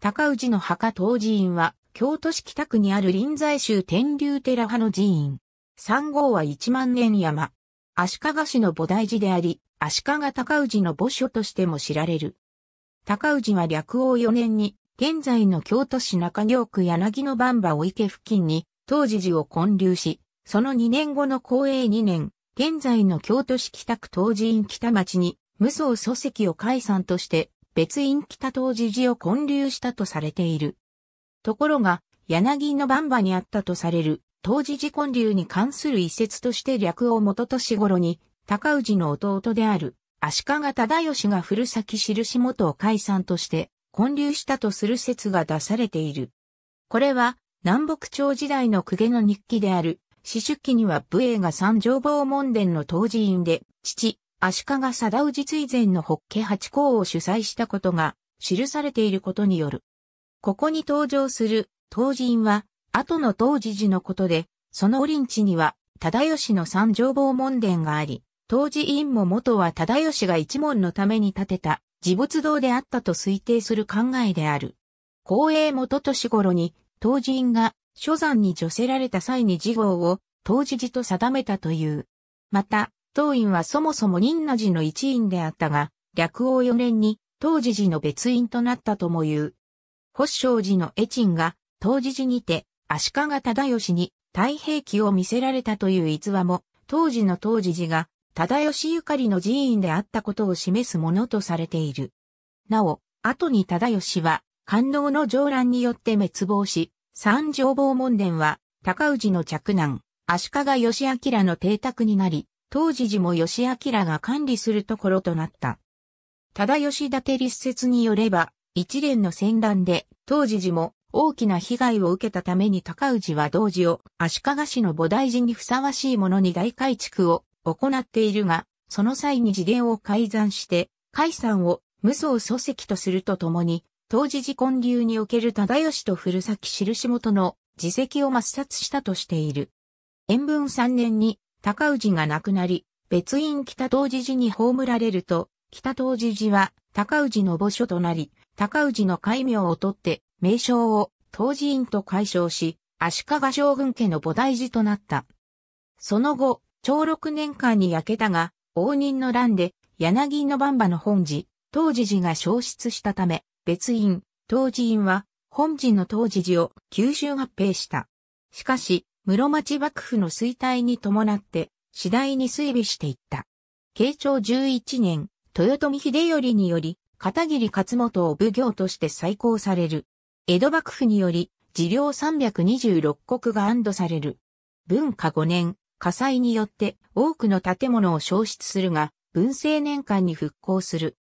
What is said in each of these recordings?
高氏の墓当寺院は、京都市北区にある臨済宗天竜寺派の寺院。三号は一万年山。足利市の菩提寺であり、足利高氏の墓所としても知られる。高氏は略王4年に、現在の京都市中京区柳の番場お池付近に、当時寺を建立し、その2年後の公営2年、現在の京都市北区当寺院北町に、無双祖籍を解散として、別院北当寺寺を建立したとされている。ところが、柳の番場にあったとされる、当時寺建立に関する一説として略王元年頃に、高氏の弟である、足利忠義が古崎印元を解散として、建立したとする説が出されている。これは、南北朝時代の公家の日記である、死主記には武営が三条坊門殿の当時院で、父、足利貞氏追前の法華八公を主催したことが記されていることによる。ここに登場する当時院は、後の当時寺のことで、その林地には、忠義の三条坊門殿があり、当時院も元は忠義が一門のために建てた自仏堂であったと推定する考えである。公営元年頃に、当時院が諸山に除せられた際に事号を当時寺と定めたという。また、当院はそもそも仁和寺の一院であったが、略王4年に当時寺の別院となったとも言う。保祥寺の越鎮が当時寺にて足利忠義に太平記を見せられたという逸話も、当時の当時寺が忠義ゆかりの寺院であったことを示すものとされている。なお、後に忠義は、感動の上乱によって滅亡し、三条坊門殿は、高氏の着男、足利義明の邸宅になり、当時寺も義明が管理するところとなった。忠義伊達立説によれば、一連の戦乱で、当時寺も大きな被害を受けたために高氏は同時を足利市の菩提寺にふさわしいものに大改築を行っているが、その際に自伝を改ざんして、解散を無双祖籍とするとともに、当時寺建流における忠義と古崎印元の自責を抹殺したとしている。塩分3年に高氏が亡くなり、別院北東寺寺に葬られると、北東寺寺は高氏の墓所となり、高氏の戒名をとって名称を東寺院と解消し、足利将軍家の菩提寺となった。その後、長六年間に焼けたが、応仁の乱で柳の番場の本寺、当時寺が消失したため、別院、当時院は本寺の当時寺を九州合併した。しかし、室町幕府の衰退に伴って、次第に衰微していった。慶長11年、豊臣秀頼により、片桐勝元を奉行として再興される。江戸幕府により、治療326国が安堵される。文化5年、火災によって多くの建物を消失するが、文政年間に復興する。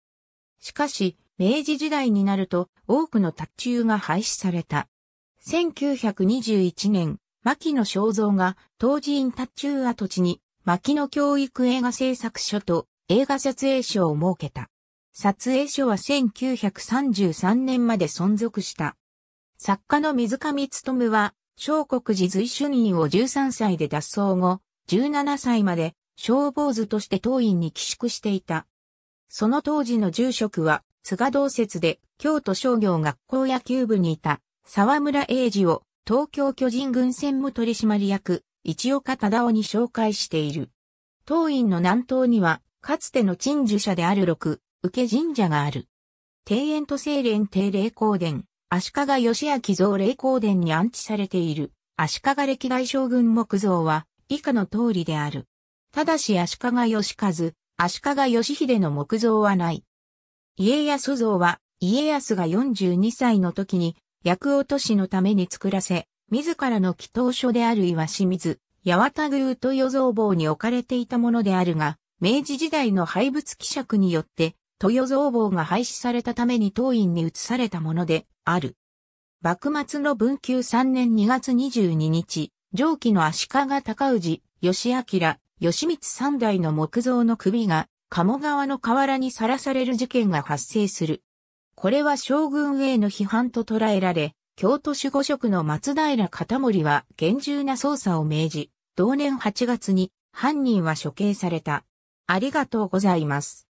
しかし、明治時代になると多くの達中が廃止された。1921年、牧野正造が当時院達中跡地に牧野教育映画制作所と映画撮影所を設けた。撮影所は1933年まで存続した。作家の水上努は、小国寺随春院を13歳で脱走後、17歳まで消防図として当院に寄宿していた。その当時の住職は、津賀道説で京都商業学校野球部にいた沢村英二を東京巨人軍専務取締役、一岡忠夫に紹介している。当院の南東には、かつての鎮守者である六、受神社がある。庭園と清廉帝霊光殿、足利義明像霊光殿に安置されている、足利歴代将軍木像は、以下の通りである。ただし足利義和、足利義秀の木像はない。家康像は、家康が42歳の時に役落としのために作らせ、自らの祈祷所である岩清水、八幡宮と与蔵坊に置かれていたものであるが、明治時代の廃仏希釈によって、豊蔵坊が廃止されたために当院に移されたものである。幕末の文久3年2月22日、上記の足利高氏、義明、義光三代の木造の首が鴨川の河原にさらされる事件が発生する。これは将軍への批判と捉えられ、京都守護職の松平片森は厳重な捜査を命じ、同年8月に犯人は処刑された。ありがとうございます。